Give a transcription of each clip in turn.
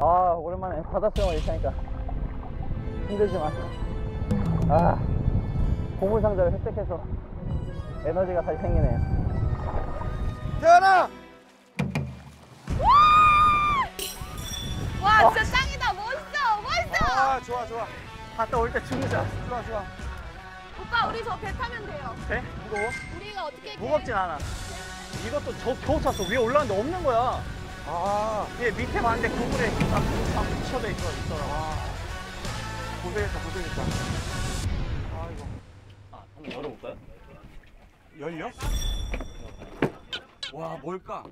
아 오랜만에 바닷수영을 이렇게 하니까 힘들지만 아 보물 상자를 획득해서 에너지가 다시 생기네요 태연아! 와 진짜 짱이다 멋있어 멋있어 아, 좋아, 좋아. 갔다 올때 춤이자 좋아, 좋아. 오빠 우리 저 배 타면 돼요 돼? 무거워? 우리가 어떻게 무겁진 않아 이것도 저 겨우 찼어 위에 올라왔는데 없는 거야 아, 위에 밑에 봤는데 그물에 딱, 딱 붙여져 있어, 있더라 고생했다, 고생했다. 아이고. 아 한번 열어볼까요? 열려? 와, 뭘까?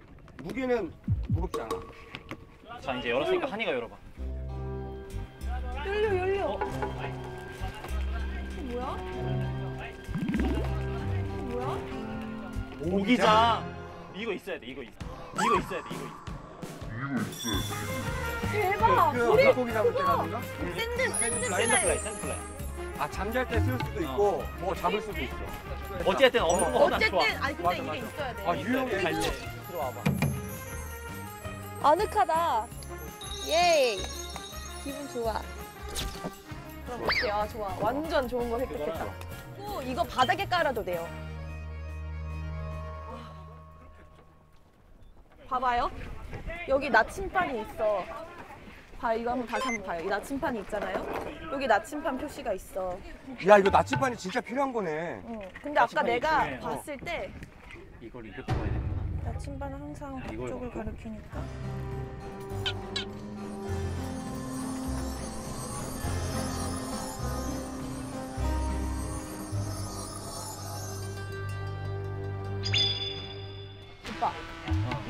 무게는 무겁지 않아. 자 이제 열었으니까 한이가 열어봐 열려 열려 어? 이게 뭐야? 이게 뭐야? 오기장 이거 있어야 돼 이거 있어 이거 있어야 돼 이거 있어 대박. 그 우리 물고기 잡을 때 가는가? 샌드 샌드 샌드 플라이 슬라임 샌드 플라이. 아, 잠잘 때 쓸 수도 있고, 뭐 잡을 수도 있어. 어쨌든 없는 거보단 어쨌든 좋아. 아니 근데 맞아, 이게 맞아. 있어야 돼. 아, 유용해. 갈때 들어와 봐. 아늑하다. 예이. 기분 좋아. 그럼 어때? 아 좋아. 완전 좋은 거 획득했다. 또 이거 바닥에 깔아도 돼요. 봐봐요 여기 나침반이 있어 봐 이거 한번 다시 한번 봐요 이 나침반이 있잖아요 여기 나침반 표시가 있어 야, 이거 나침반이 진짜 필요한 거네. 응. 근데 아까 나침반이 내가 중요해. 봤을 때 이걸 이렇게 봐야 되구나 나침반은 항상 이걸 북쪽을 먹고? 가리키니까 오빠.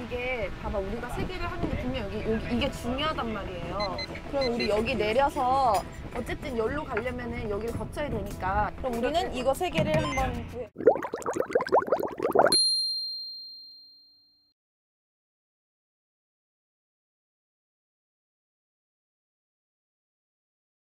이게 봐봐 우리가 세 개를 하는 게 분명 여기, 여기 이게 중요하단 말이에요. 그럼 우리 여기 내려서 어쨌든 여기로 가려면은 여기를 거쳐야 되니까. 그럼 우리는 이거 세 개를 한번 구해